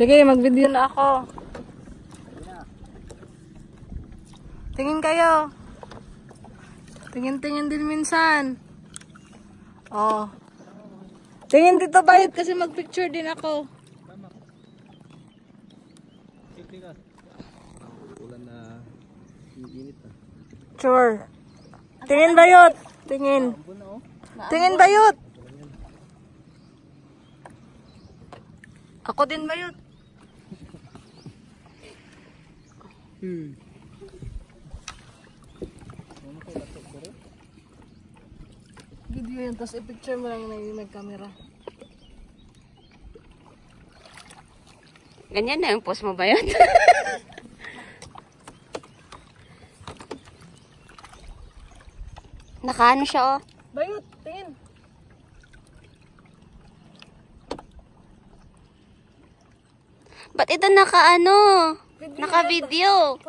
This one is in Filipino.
Sige, mag-video na ako. Tingin kayo. Tingin-tingin din minsan. Oh. Tingin dito bayot kasi mag-picture din ako. Ulan na init na. Sure. Tingin bayot. Tingin. Tingin bayot. Ako din bayot. Hmm. Video yun, tapos i-picture mo lang yung nag-camera. Ganyan na yung post mo ba yun? Nakaano siya oh. Bayot, tingin. Ba't ito naka ano? Naka video.